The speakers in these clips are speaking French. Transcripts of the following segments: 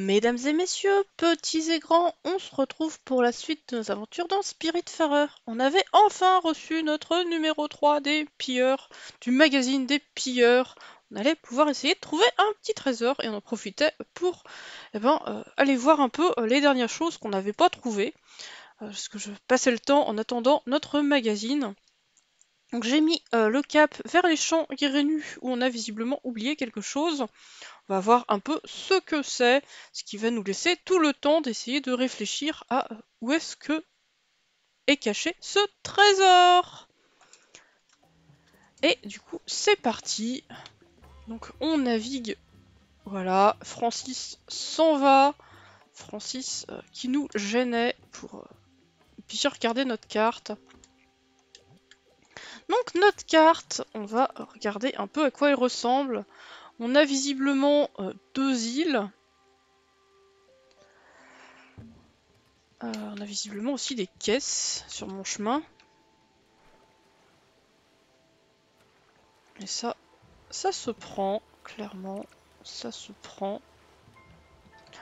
Mesdames et messieurs, petits et grands, on se retrouve pour la suite de nos aventures dans Spiritfarer. On avait enfin reçu notre numéro 3 des pilleurs, du magazine des pilleurs. On allait pouvoir essayer de trouver un petit trésor et on en profitait pour eh ben, euh, aller voir un peu euh, les dernières choses qu'on n'avait pas trouvées. Euh, parce que je passais le temps en attendant notre magazine. Donc j'ai mis le cap vers les champs Guérénus où on a visiblement oublié quelque chose. On va voir un peu ce que c'est, ce qui va nous laisser tout le temps d'essayer de réfléchir à où est-ce que est caché ce trésor. Et du coup, c'est parti. Donc on navigue. Voilà, Francis s'en va. Francis euh, qui nous gênait pour euh, bien regarder notre carte. Donc notre carte, on va regarder un peu à quoi elle ressemble. On a visiblement euh, deux îles. Euh, on a visiblement aussi des caisses sur mon chemin. Et ça, ça se prend, clairement. Ça se prend.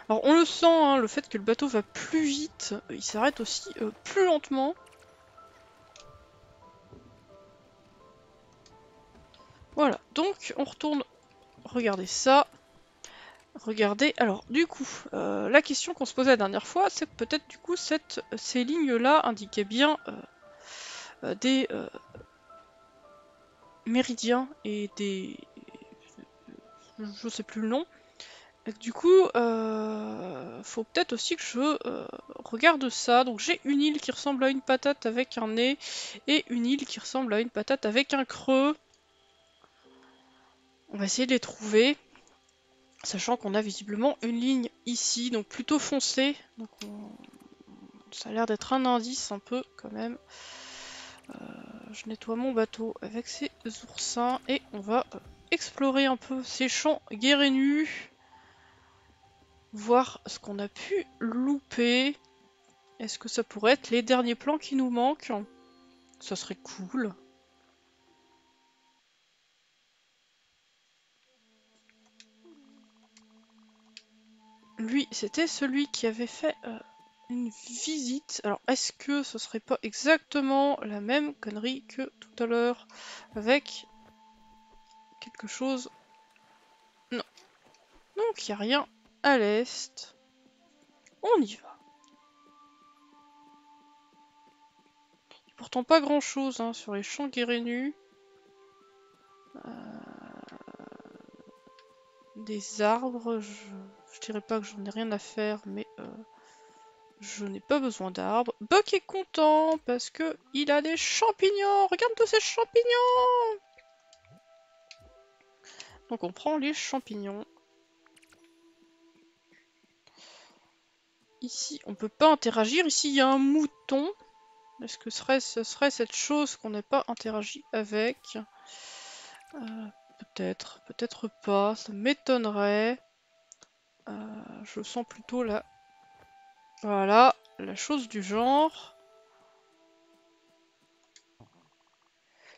Alors on le sent, hein, le fait que le bateau va plus vite, il s'arrête aussi euh, plus lentement. Voilà, donc on retourne regardez ça. Regardez, alors du coup, euh, la question qu'on se posait la dernière fois, c'est peut-être du coup ces lignes-là indiquaient bien euh, euh, des méridiens et des... je sais plus le nom. du coup, faut peut-être aussi que je regarde ça. Donc j'ai une île qui ressemble à une patate avec un nez et une île qui ressemble à une patate avec un creux. On va essayer de les trouver. Sachant qu'on a visiblement une ligne ici, donc plutôt foncée. Ça a l'air d'être un indice un peu quand même. Euh, je nettoie mon bateau avec ces oursins et on va explorer un peu ces champs guérénus. Voir ce qu'on a pu louper. Est-ce que ça pourrait être les derniers plans qui nous manquent? Ça serait cool. Lui, c'était celui qui avait fait euh, une visite. Alors, est-ce que ce serait pas exactement la même connerie que tout à l'heure avec quelque chose? Non. Donc, il n'y a rien à l'est. On y va. Pourtant pas grand chose hein, sur les champs guérénus. Euh, des arbres. Je dirais pas que j'en ai rien à faire, mais euh, je n'ai pas besoin d'arbres. Buck est content parce que il a des champignons. Regarde tous ces champignons. Donc on prend les champignons. Ici, on peut pas interagir. Ici, il y a un mouton. Est-ce que ce serait, cette chose qu'on n'a pas interagi avec? Euh, Peut-être, peut-être pas. Ça m'étonnerait. Euh, je sens plutôt la... Voilà, la chose du genre.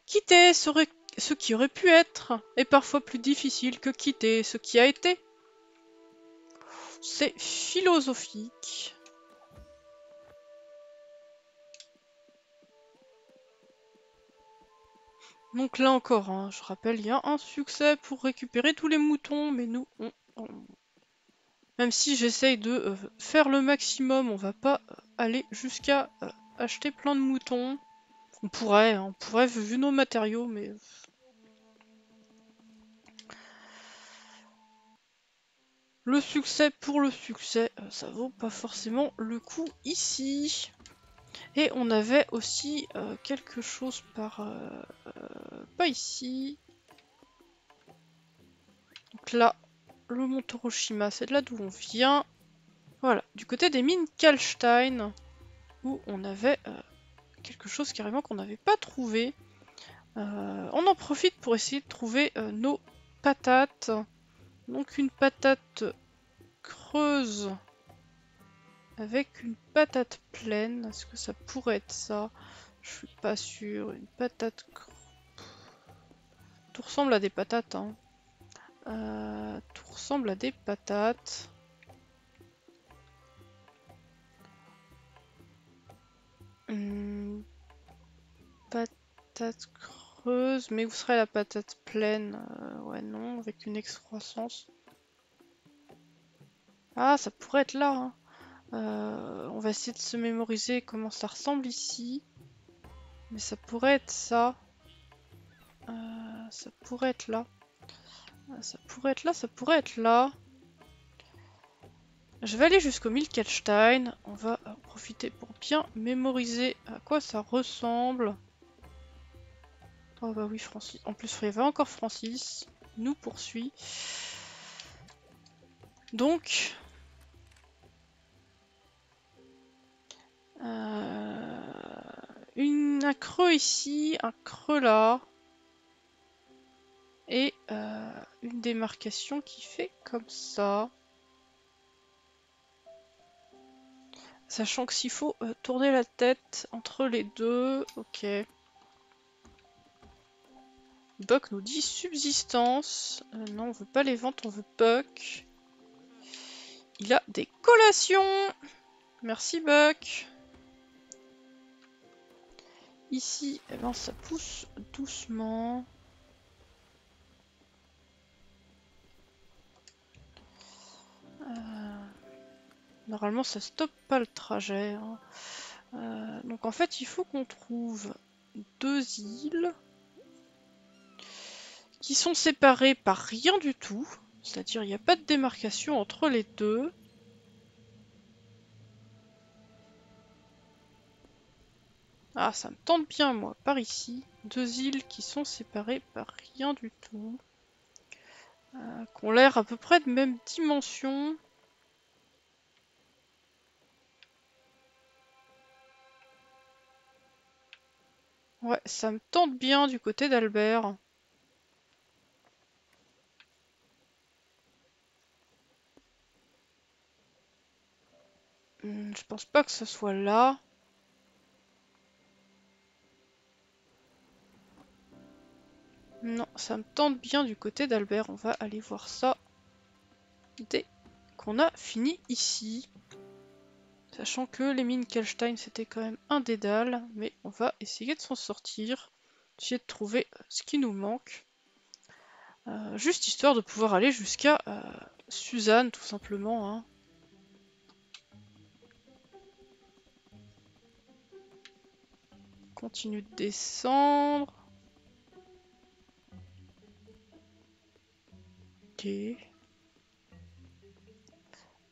Quitter ce qui aurait pu être est parfois plus difficile que quitter ce qui a été. C'est philosophique. Donc là encore, hein, je rappelle, il y a un succès pour récupérer tous les moutons, mais nous, on, même si j'essaye de euh, faire le maximum, on va pas euh, aller jusqu'à euh, acheter plein de moutons. On pourrait, hein, on pourrait vu nos matériaux, mais... Le succès pour le succès, ça vaut pas forcément le coup ici. Et on avait aussi quelque chose par... pas ici. Donc là, le mont Toroshima, c'est de là d'où on vient. Voilà, du côté des mines Kalstein, où on avait euh, quelque chose carrément qu'on n'avait pas trouvé. Euh, on en profite pour essayer de trouver euh, nos patates. Donc une patate creuse avec une patate pleine. Est-ce que ça pourrait être ça? Je suis pas sûr. Une patate creuse. Tout ressemble à des patates. Hein. Euh, tout ressemble à des patates. Hmm, patate creuse, mais où serait la patate pleine euh, Ouais, non, avec une excroissance. Ah, ça pourrait être là. Hein. Euh, on va essayer de se mémoriser comment ça ressemble ici. Mais ça pourrait être ça. Ça pourrait être là. Euh, Ça pourrait être là, ça pourrait être là. Je vais aller jusqu'au Milkelstein. On va en profiter pour bien mémoriser à quoi ça ressemble. Oh bah oui, Francis. En plus, il y avait encore Francis. Il nous poursuit. Donc... euh, une, un creux ici, un creux là. Et euh, une démarcation qui fait comme ça. Sachant que s'il faut euh, tourner la tête entre les deux, ok. Buck nous dit subsistance. Euh, non, on veut pas les ventes, on veut Buck. Il a des collations. Merci Buck. Ici, eh ben, ça pousse doucement. Normalement, ça stoppe pas le trajet. hein. Euh, donc en fait, il faut qu'on trouve deux îles qui sont séparées par rien du tout. C'est-à-dire, il n'y a pas de démarcation entre les deux. Ah, ça me tente bien, moi, par ici. Deux îles qui sont séparées par rien du tout. Euh, qui l'air à peu près de même dimension. Ouais, ça me tente bien du côté d'Albert. Hmm, je pense pas que ce soit là. Non, ça me tente bien du côté d'Albert. On va aller voir ça dès qu'on a fini ici. Sachant que les mines Kelstein c'était quand même un dédale, mais on va essayer de s'en sortir, essayer de trouver euh, ce qui nous manque. Euh, juste histoire de pouvoir aller jusqu'à euh, Suzanne tout simplement. hein. Continue de descendre.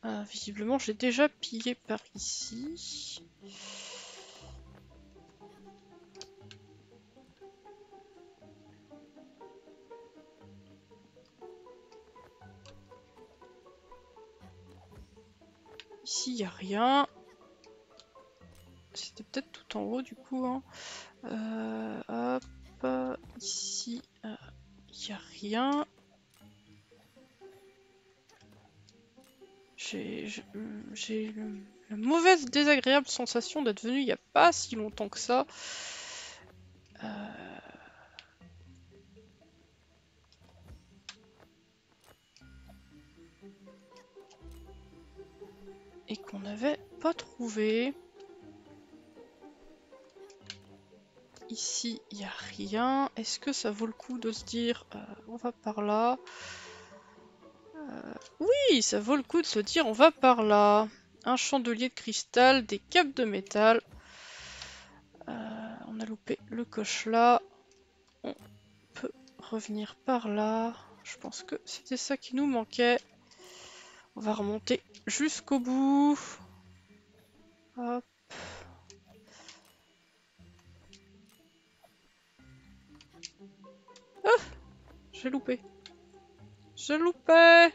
Euh, visiblement, j'ai déjà pillé par ici. Ici, il a rien. C'était peut-être tout en haut, du coup. hein. Euh, ici, il n'y a rien. J'ai la mauvaise, désagréable sensation d'être venu il n'y a pas si longtemps que ça. Euh, Et qu'on n'avait pas trouvé. Ici, il n'y a rien. Est-ce que ça vaut le coup de se dire, euh, on va par là? Oui, ça vaut le coup de se dire, on va par là. Un chandelier de cristal, des capes de métal. Euh, on a loupé le coche là. On peut revenir par là. Je pense que c'était ça qui nous manquait. On va remonter jusqu'au bout. Hop. Ah J'ai loupé. J'ai loupé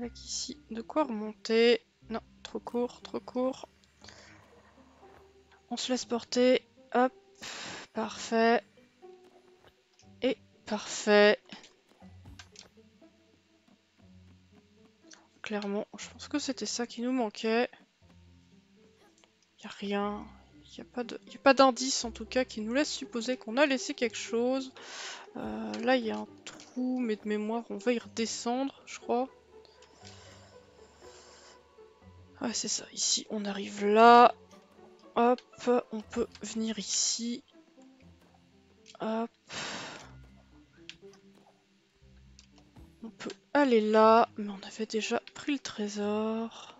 Avec ici de quoi remonter. Non, trop court, trop court. On se laisse porter. Hop, parfait. Et parfait. Clairement, je pense que c'était ça qui nous manquait. Y a rien, Il n'y a pas d'indice en tout cas qui nous laisse supposer qu'on a laissé quelque chose. Euh, là il y a un trou, mais de mémoire on va y redescendre je crois. Ouais c'est ça, ici on arrive là. Hop, on peut venir ici. Hop. On peut aller là, mais on avait déjà pris le trésor.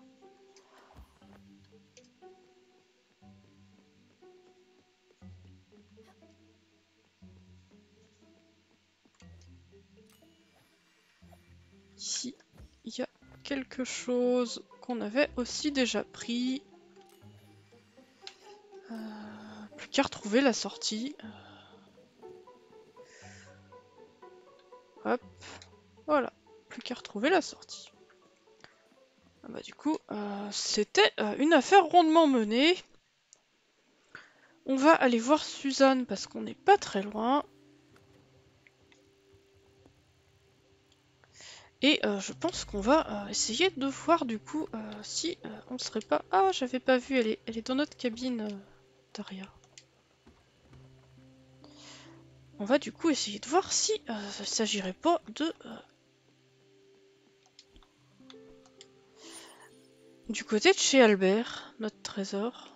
Quelque chose qu'on avait aussi déjà pris. Euh, plus qu'à retrouver la sortie. Hop. Voilà, plus qu'à retrouver la sortie. Ah bah du coup, euh, c'était euh, une affaire rondement menée. On va aller voir Suzanne parce qu'on n'est pas très loin. Et euh, je pense qu'on va essayer de voir du coup si on serait pas... Ah, j'avais pas vu, elle est, elle est dans notre cabine, Daria. On va du coup essayer de voir si il s'agirait pas de Du côté de chez Albert, notre trésor.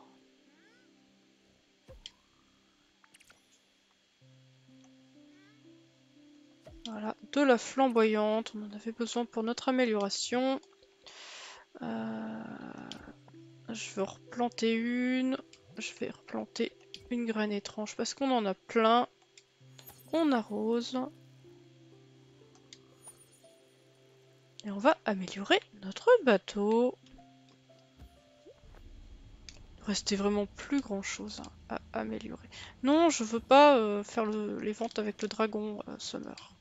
Voilà, de la flamboyante, on en avait besoin pour notre amélioration. Euh, je vais replanter une, je vais replanter une graine étrange parce qu'on en a plein. On arrose. Et on va améliorer notre bateau restait vraiment plus grand chose à améliorer. Non, je veux pas euh, faire les ventes avec le dragon euh, Summer.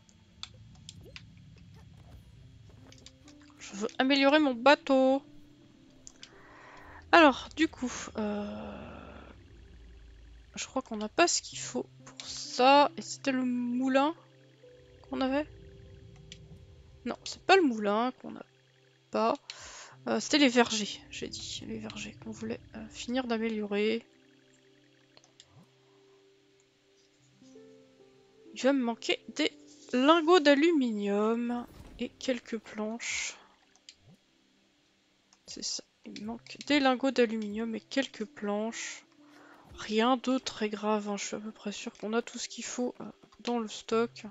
Je veux améliorer mon bateau. Alors, du coup, euh, je crois qu'on n'a pas ce qu'il faut pour ça. Et c'était le moulin qu'on avait? Non, c'est pas le moulin qu'on n'a pas. Euh, c'était les vergers, j'ai dit, les vergers qu'on voulait euh, finir d'améliorer. Il va me manquer des lingots d'aluminium et quelques planches. C'est ça, il manque des lingots d'aluminium et quelques planches. Rien de très grave, hein. je suis à peu près sûr qu'on a tout ce qu'il faut euh, dans le stock.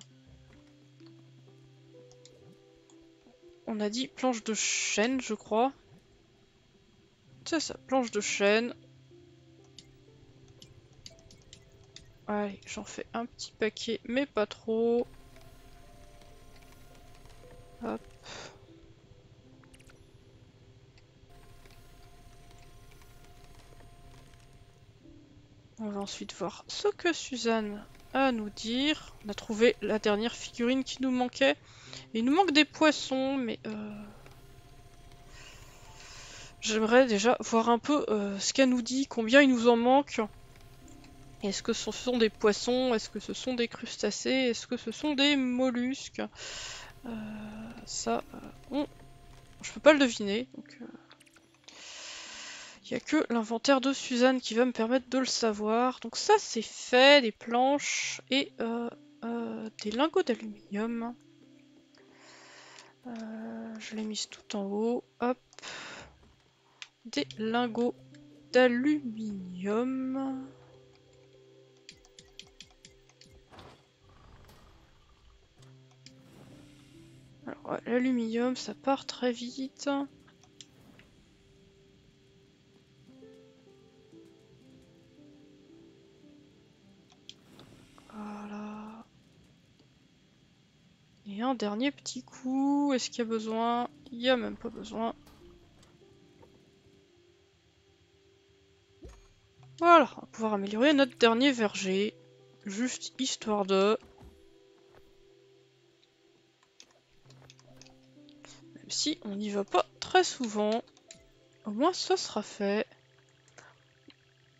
On a dit planche de chêne, je crois. C'est ça, planche de chêne. Allez, j'en fais un petit paquet, mais pas trop. Hop. On va ensuite voir ce que Suzanne a à nous dire. On a trouvé la dernière figurine qui nous manquait. Il nous manque des poissons, mais... Euh, j'aimerais déjà voir un peu euh, ce qu'elle nous dit, combien il nous en manque. Est-ce que ce sont des poissons? Est-ce que ce sont des crustacés? Est-ce que ce sont des mollusques? Euh, Ça, on... je peux pas le deviner. A que l'inventaire de Suzanne qui va me permettre de le savoir. Donc ça c'est fait, des planches et des lingots d'aluminium. Euh, je l'ai mise tout en haut. Hop. Des lingots d'aluminium. Alors, l'aluminium, ça part très vite. Dernier petit coup. Est-ce qu'il y a besoin? Il n'y a même pas besoin. Voilà, on va pouvoir améliorer notre dernier verger. Juste histoire de... Même si on n'y va pas très souvent. Au moins ça sera fait.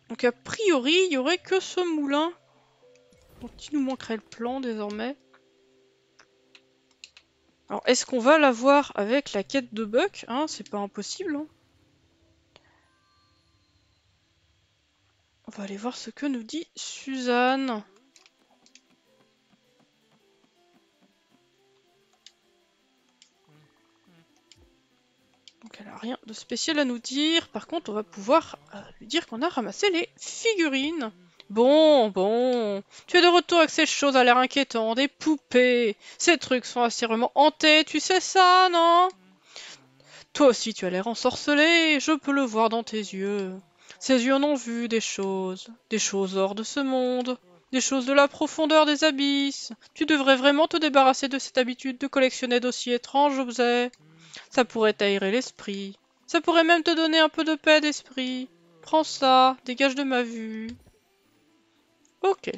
Donc a priori, il n'y aurait que ce moulin. Donc il nous manquerait le plan désormais? Alors, est-ce qu'on va l'avoir avec la quête de Buck? Hein C'est pas impossible. Hein On va aller voir ce que nous dit Suzanne. Donc elle a rien de spécial à nous dire. Par contre, on va pouvoir euh, lui dire qu'on a ramassé les figurines. Bon, bon. Tu es de retour avec ces choses à l'air inquiétant, des poupées. Ces trucs sont assurément hantés, tu sais ça, non? Toi aussi, tu as l'air ensorcelé, je peux le voir dans tes yeux. Ces yeux en ont vu des choses, des choses hors de ce monde, des choses de la profondeur des abysses. Tu devrais vraiment te débarrasser de cette habitude de collectionner d'aussi étranges objets. Ça pourrait t'aérer l'esprit. Ça pourrait même te donner un peu de paix d'esprit. Prends ça, dégage de ma vue. Ok.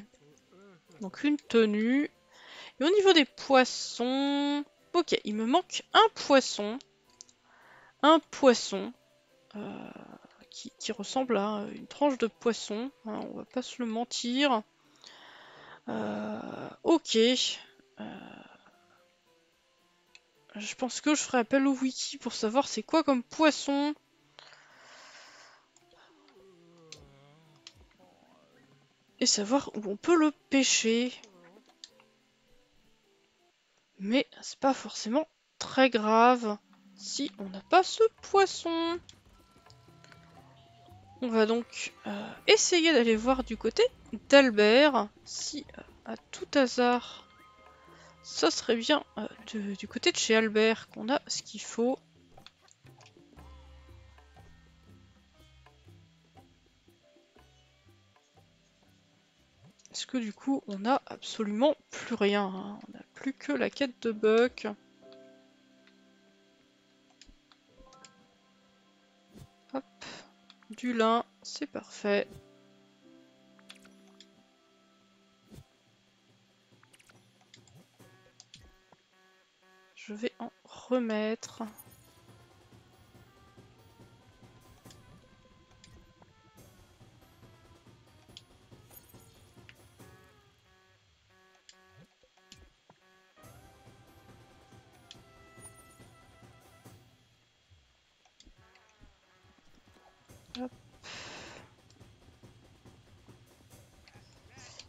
Donc une tenue. Et au niveau des poissons... Ok, il me manque un poisson. Un poisson. Euh, qui, ressemble à une tranche de poisson. Hein, on va pas se le mentir. Euh, ok. Euh, je pense que je ferai appel au wiki pour savoir c'est quoi comme poisson. Et savoir où on peut le pêcher. Mais c'est pas forcément très grave si on n'a pas ce poisson. On va donc euh, essayer d'aller voir du côté d'Albert si euh, à tout hasard ça serait bien euh, du côté de chez Albert qu'on a ce qu'il faut. Est-ce que du coup on a absolument plus rien hein. On n'a plus que la quête de Buck. Hop, du lin, c'est parfait. Je vais en remettre.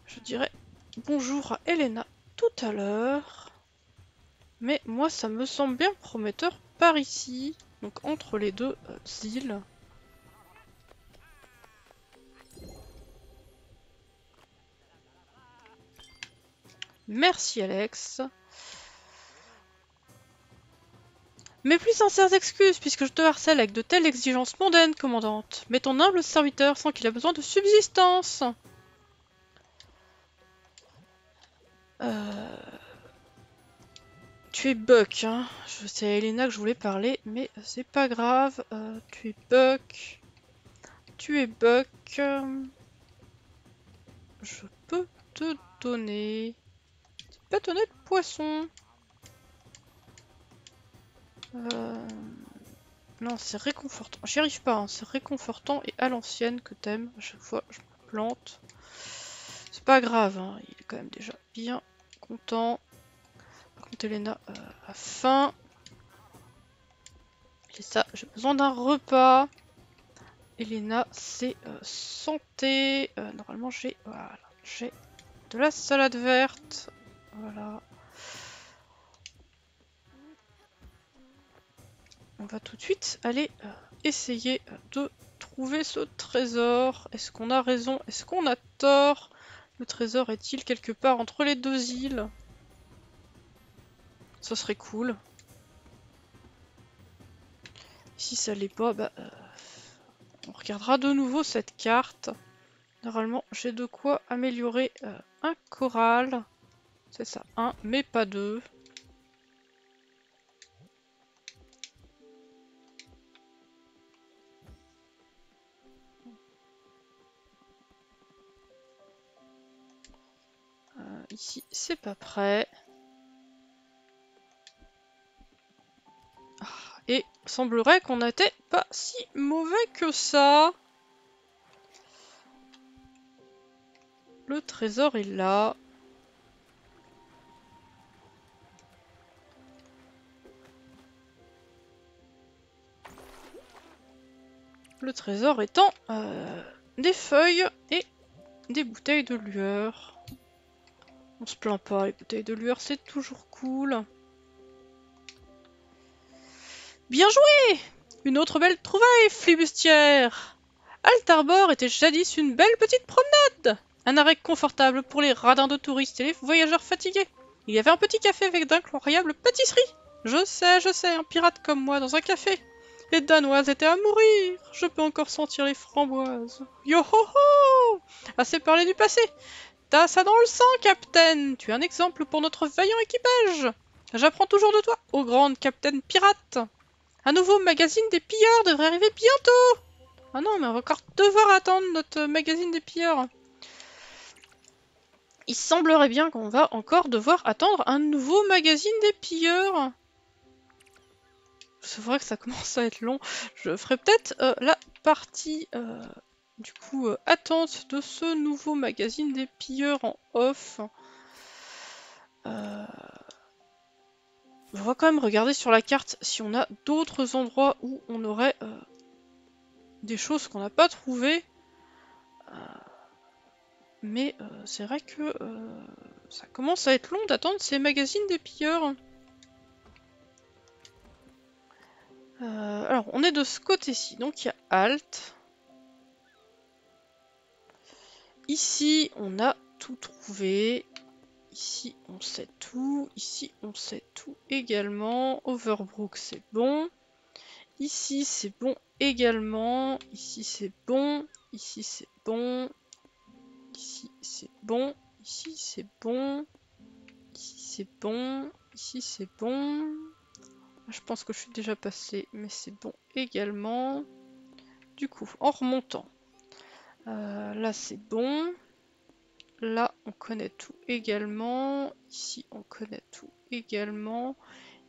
Je dirais bonjour à Elena tout à l'heure. Mais moi, ça me semble bien prometteur par ici. Donc entre les deux euh, îles. Merci Alex. Mes plus sincères excuses puisque je te harcèle avec de telles exigences mondaines, commandante. Mais ton humble serviteur sent qu'il a besoin de subsistance. Euh... Tu es Buck, hein. Je sais à Elena que je voulais parler, mais c'est pas grave. Euh, tu es Buck. Tu es Buck. Je peux te donner des bâtonnets de poisson. Euh... Non, c'est réconfortant. J'y arrive pas, hein. c'est réconfortant et à l'ancienne que t'aimes. À chaque fois, je me plante. C'est pas grave, hein. il est quand même déjà bien content. Elena euh, a faim. Et ça, j'ai besoin d'un repas. Elena, c'est euh, santé. Normalement, j'ai voilà, j'ai de la salade verte. Voilà. On va tout de suite aller essayer de trouver ce trésor. Est-ce qu'on a raison? Est-ce qu'on a tort? Le trésor est-il quelque part entre les deux îles? Ça serait cool. Si ça l'est pas, bah, euh, on regardera de nouveau cette carte. Normalement, j'ai de quoi améliorer euh, un coral. C'est ça, un, mais pas deux. Ici, c'est pas prêt. Et semblerait qu'on n'était pas si mauvais que ça. Le trésor est là. Le trésor étant euh, des feuilles et des bouteilles de lueur. On se plaint pas, les bouteilles de lueur, c'est toujours cool. Bien joué Une autre belle trouvaille, flibustière Altarbor était jadis une belle petite promenade Un arrêt confortable pour les radins de touristes et les voyageurs fatigués. Il y avait un petit café avec d'incroyables pâtisseries. Je sais, je sais, un pirate comme moi dans un café. Les Danoises étaient à mourir. Je peux encore sentir les framboises. Yo ho ho Assez parlé du passé. T'as ça dans le sang, Capitaine. Tu es un exemple pour notre vaillant équipage. J'apprends toujours de toi, ô grande Capitaine Pirate. Un nouveau magazine des pilleurs devrait arriver bientôt. Ah non, mais on va encore devoir attendre notre magazine des pilleurs. Il semblerait bien qu'on va encore devoir attendre un nouveau magazine des pilleurs. C'est vrai que ça commence à être long. Je ferai peut-être euh, la partie euh, du coup euh, attente de ce nouveau magazine des pilleurs en off. On va quand même regarder sur la carte si on a d'autres endroits où on aurait des choses qu'on n'a pas trouvées. Mais c'est vrai que ça commence à être long d'attendre ces magazines des pilleurs. Euh, alors, on est de ce côté-ci, donc il y a Alt. Ici, on a tout trouvé. Ici, on sait tout. Ici, on sait tout également. Overbrook, c'est bon. Ici, c'est bon également. Ici, c'est bon. Ici, c'est bon. Ici, c'est bon. Ici, c'est bon. Ici, c'est bon. Ici, c'est bon. Je pense que je suis déjà passé, mais c'est bon également. Du coup, en remontant. Euh, là, c'est bon. Là, on connaît tout également. Ici, on connaît tout également.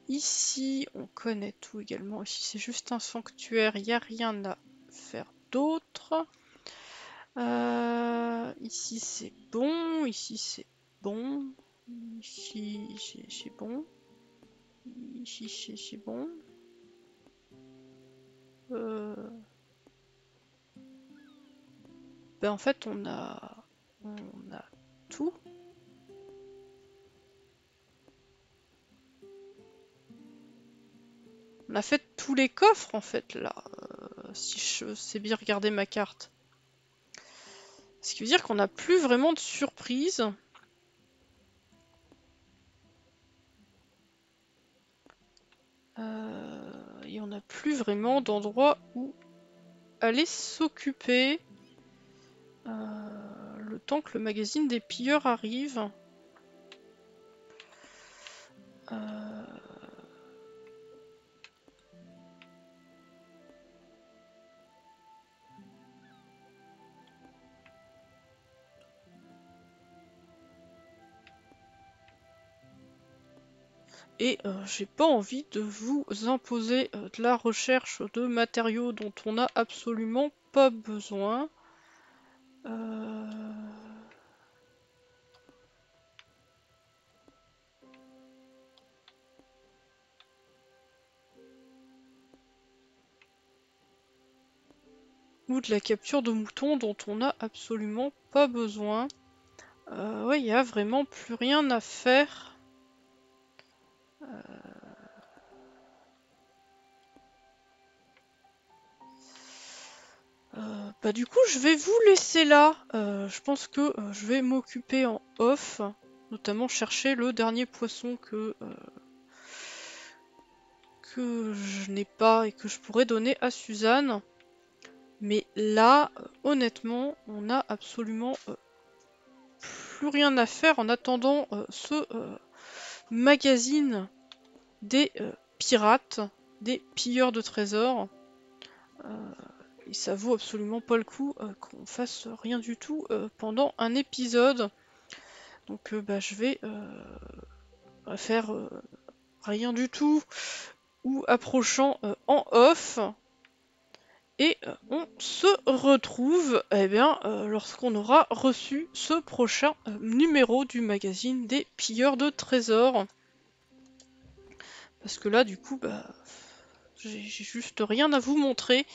Ici, on connaît tout également. Ici, c'est juste un sanctuaire. Il n'y a rien à faire d'autre. Euh, ici, c'est bon. Ici, c'est bon. Ici, c'est bon. C'est bon. Euh... Ben en fait on a tout. On a fait tous les coffres en fait là, euh, si je sais bien regarder ma carte. Ce qui veut dire qu'on n'a plus vraiment de surprise. Euh, et on n'a plus vraiment d'endroit où aller s'occuper. Que le magazine des pilleurs arrive. Euh, Et euh, j'ai pas envie de vous imposer euh, de la recherche de matériaux dont on n'a absolument pas besoin. Euh, Ou de la capture de moutons dont on n'a absolument pas besoin. ouais, il n'y a vraiment plus rien à faire. Bah du coup je vais vous laisser là. Euh, je pense que euh, je vais m'occuper en off, notamment chercher le dernier poisson que que je n'ai pas et que je pourrais donner à Suzanne. Mais là, honnêtement, on n'a absolument plus rien à faire en attendant ce magazine des pirates, des pilleurs de trésors. Et ça vaut absolument pas le coup euh, qu'on fasse rien du tout euh, pendant un épisode. Donc euh, bah, je vais faire rien du tout ou approchant en off. Et on se retrouve eh bien, lorsqu'on aura reçu ce prochain numéro du magazine des pilleurs de trésors. Parce que là, du coup, bah, j'ai juste rien à vous montrer.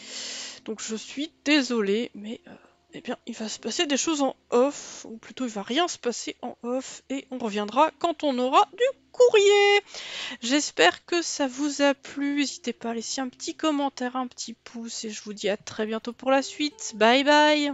Donc je suis désolée, mais euh, eh bien, il va se passer des choses en off, ou plutôt il va rien se passer en off, et on reviendra quand on aura du courrier. J'espère que ça vous a plu. N'hésitez pas à laisser un petit commentaire, un petit pouce, et je vous dis à très bientôt pour la suite. Bye bye